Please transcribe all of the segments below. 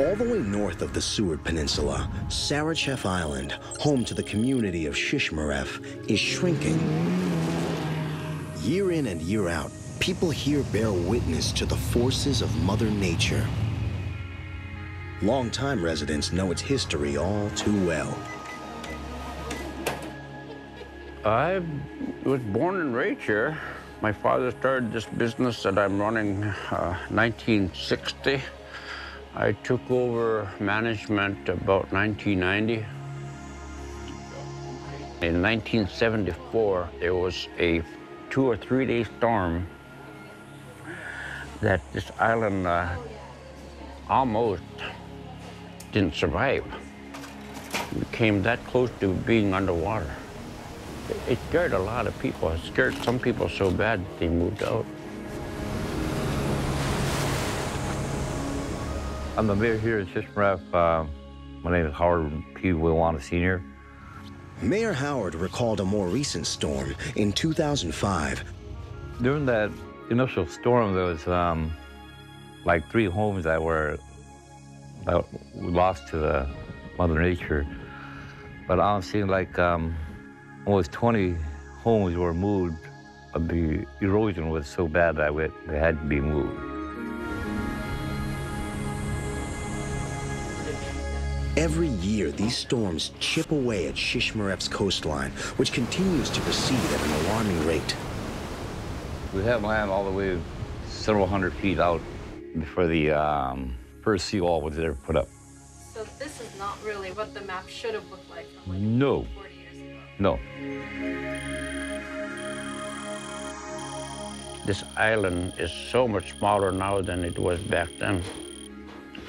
All the way north of the Seward Peninsula, Sarichef Island, home to the community of Shishmaref, is shrinking. Year in and year out, people here bear witness to the forces of Mother Nature. Longtime residents know its history all too well. I was born and raised here. My father started this business that I'm running uh, 1960. I took over management about 1990. In 1974, there was a two or three day storm that this island uh, almost didn't survive. We came that close to being underwater. It scared a lot of people. It scared some people so bad they moved out. I'm the mayor here at Shishmaref. Uh, my name is Howard P. Weyiouanna Sr. Mayor Howard recalled a more recent storm in 2005. During that initial storm, there was um, like three homes that were that we lost to the Mother Nature. But I'm seeing like um, almost 20 homes were moved. The erosion was so bad that they had to be moved. Every year, these storms chip away at Shishmaref's coastline, which continues to recede at an alarming rate. We have land all the way several hundred feet out before the um, first seawall was ever put up. So this is not really what the map should have looked like from like no. 40 years ago. No. This island is so much smaller now than it was back then.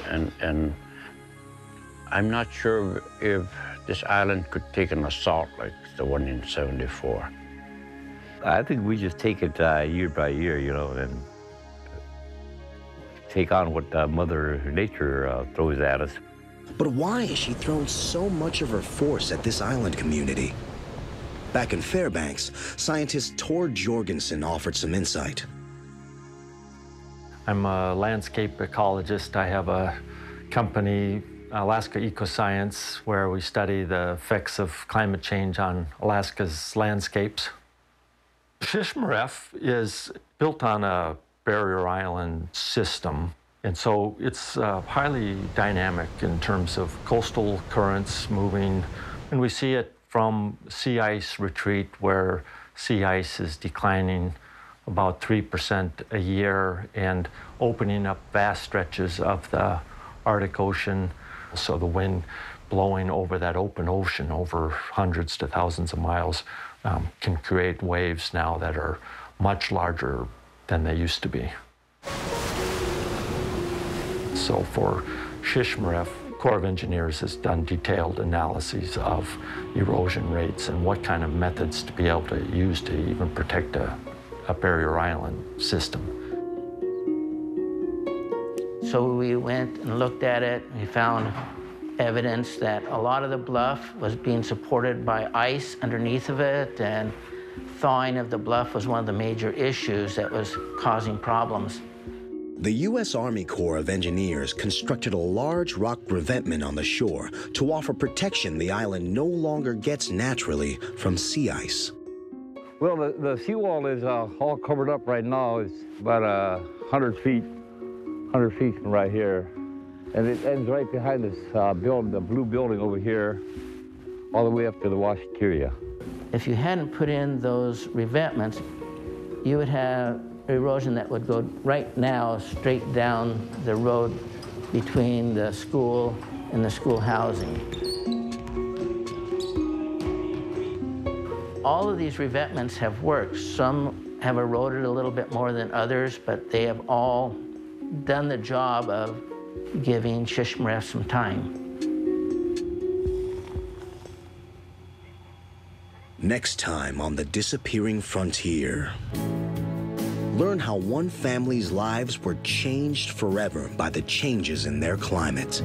And, and I'm not sure if this island could take an assault like the one in 74. I think we just take it uh, year by year, you know, and take on what uh, Mother Nature uh, throws at us. But why is she throwing so much of her force at this island community? Back in Fairbanks, scientist Torre Jorgenson offered some insight. I'm a landscape ecologist. I have a company, Alaska Ecoscience, where we study the effects of climate change on Alaska's landscapes. Shishmaref is built on a barrier island system. And so it's uh, highly dynamic in terms of coastal currents moving. And we see it from sea ice retreat, where sea ice is declining about 3% a year and opening up vast stretches of the Arctic Ocean. So the wind blowing over that open ocean over hundreds to thousands of miles um, can create waves now that are much larger than they used to be. So for Shishmaref, Corps of Engineers has done detailed analyses of erosion rates and what kind of methods to be able to use to even protect a, a barrier island system. So we went and looked at it. We found evidence that a lot of the bluff was being supported by ice underneath of it, and thawing of the bluff was one of the major issues that was causing problems. The U.S. Army Corps of Engineers constructed a large rock revetment on the shore to offer protection the island no longer gets naturally from sea ice. Well, the, the seawall is uh, all covered up right now. It's about uh, 100 feet, 100 feet from right here. And it ends right behind this uh, building, the blue building over here, all the way up to the washateria. If you hadn't put in those revetments, you would have erosion that would go right now straight down the road between the school and the school housing. All of these revetments have worked. Some have eroded a little bit more than others, but they have all done the job of giving Shishmaref some time. Next time on The Disappearing Frontier. Learn how one family's lives were changed forever by the changes in their climate.